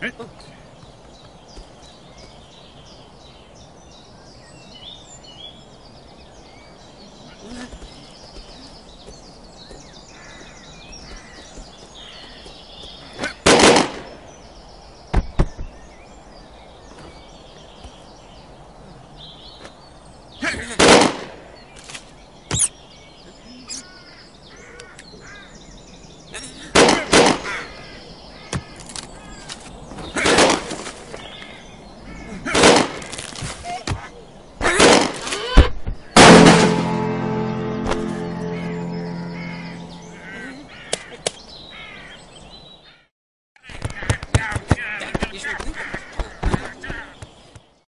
Hey. Hey,